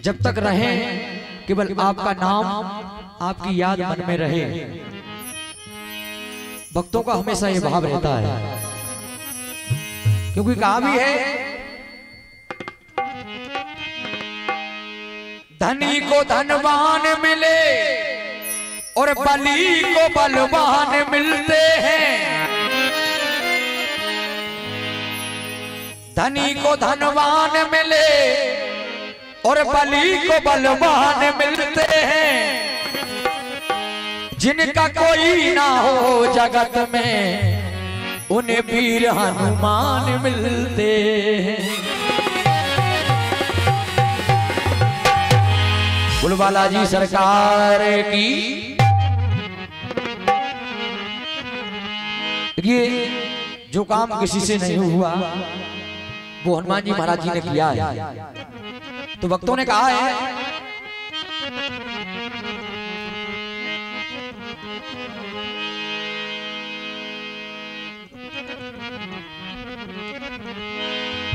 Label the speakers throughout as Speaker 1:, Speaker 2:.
Speaker 1: जब तक रहे केवल आपका नाम आपकी याद मन में रहे। भक्तों का हमेशा ये भाव रहता है। क्योंकि कहा भी है धनी को धनवान मिले और बली को बलवान मिलते हैं। धनी को धनवान मिले और बली को बलवान मिलते हैं। जिनका कोई ना हो जगत में उन्हें वीर हनुमान मिलते हैं। बुलवाला जी सरकार की ये जो काम किसी से नहीं हुआ, वो हनुमान जी महाराज जी ने किया है। तो भक्तों ने कहा है,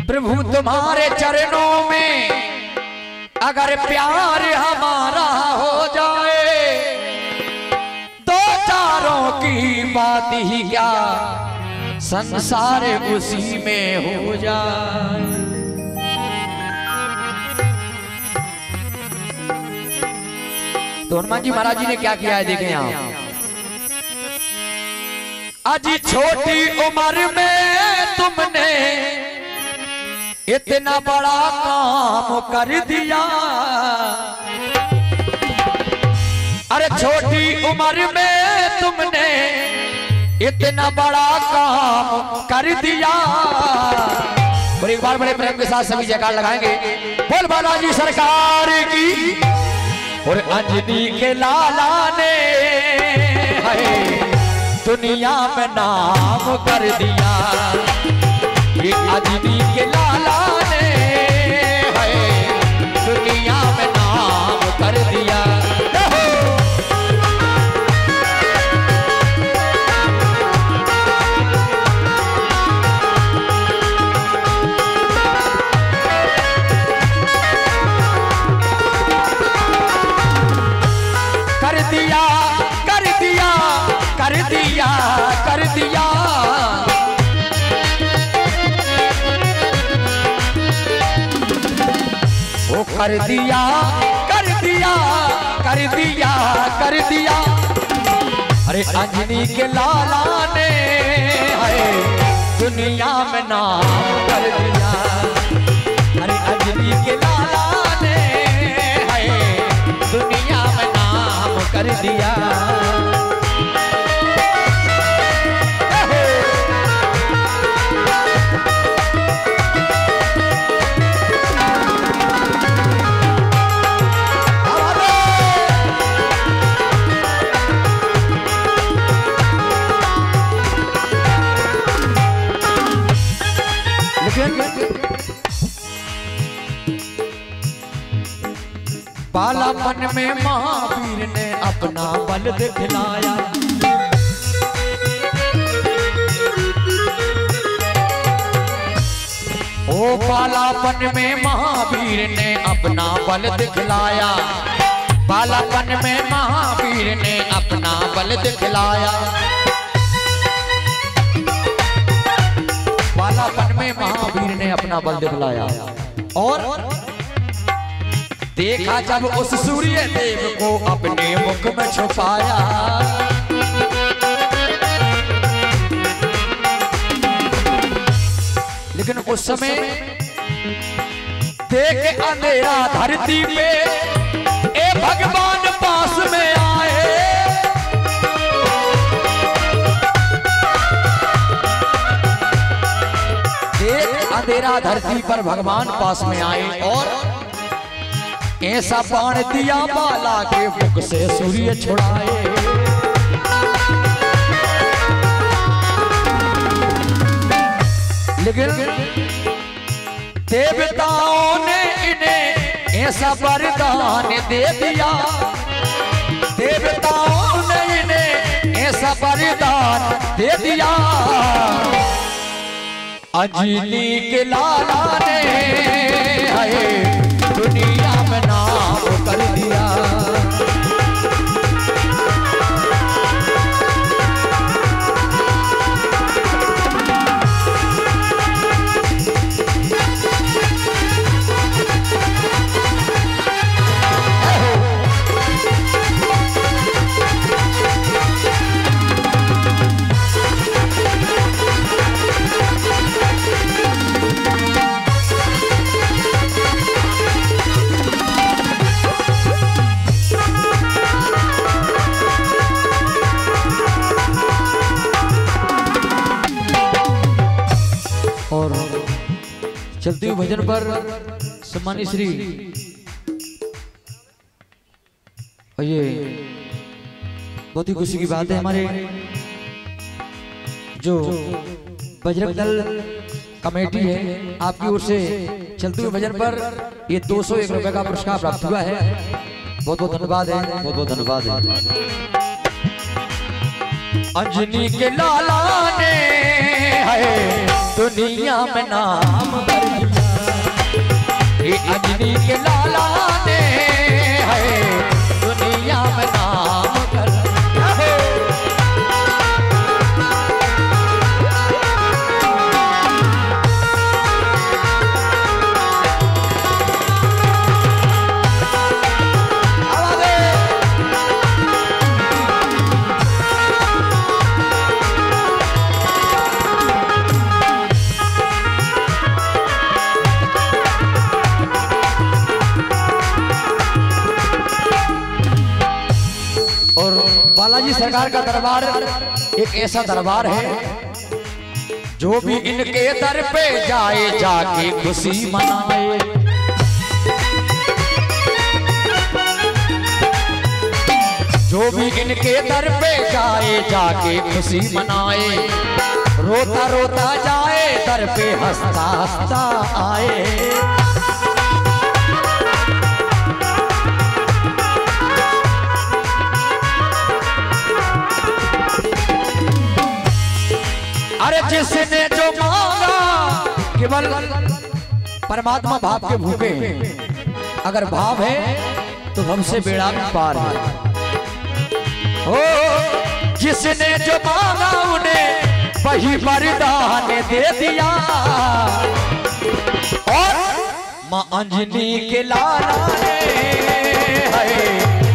Speaker 1: प्रभु, तुम्हारे चरणों में अगर प्यार हमारा हो जाए तो चारों की बात ही क्या संसार उसी में हो जाए? तो हनुमान जी महाराज जी ने क्या किया है, देखें आप। आज छोटी उम्र में तुमने इतना बड़ा काम कर दिया। अरे छोटी उम्र में तुमने इतना बड़ा काम कर दिया। और एक बार बड़े प्रेम के साथ सभी जयकार लगाएँगे। बोल बालाजी सरकार की और अंजनी के लाला ने दुनिया में नाम कर दिया। ये अंजनी के लाला दिया, कर दिया। वो कर दिया कर दिया कर दिया कर दिया। अरे अंजनी के लाला ने है दुनिया में नाम कर दिया। अरे अंजनी के लाला ने दुनिया में नाम कर दिया। बालापन में महावीर ने अपना बल दिखलाया। ओ बालापन में महावीर ने अपना बल दिखलाया। बालापन में महावीर ने अपना बल दिखलाया। बालापन में महावीर ने अपना बल दिखलाया। और देखा जब उस सूर्य देव को अपने मुख में छुपाया। लेकिन उस समय देख अंधेरा धरती पे ए भगवान पास में आए। देख अंधेरा धरती पर भगवान पास में आए और ऐसा बाण दिया बाला के मुख से सूर्य छुड़ाए। लेकिन देवताओं ने इन्हें ऐसा वरदान दे दिया। देवताओं ने इन्हें ऐसा वरदान दे दिया। अंजलि के लाला ने दुनिया में चलती हुई भजन पर सम्मानी श्री और ये बहुत ही खुशी की बात है हमारे जो बजरंग दल कमेटी है आपकी ओर से चलते हुए भजन पर ये दो सौ एक रुपए का पुरस्कार प्राप्त हुआ है। बहुत बहुत धन्यवाद है। बहुत बहुत धन्यवाद है। अंजनी के लाला ने है दुनिया में नाम अंजनी के लाला सरकार का दरबार, एक ऐसा दरबार है जो भी इनके दर पे जाए, जाके खुशी मनाए। जो भी इनके दर पे जाए, जाके खुशी मनाए। रोता रोता जाए, दर पे हंसता हंसता आए। जिसने जो मांगा, केवल परमात्मा भाव के भूखे। अगर भाव है तो हमसे बेड़ा भी पार है। ओ, जिसने जो मांगा, उन्हें वही वरदान दे दिया। और माँ अंजनी के लाला ने है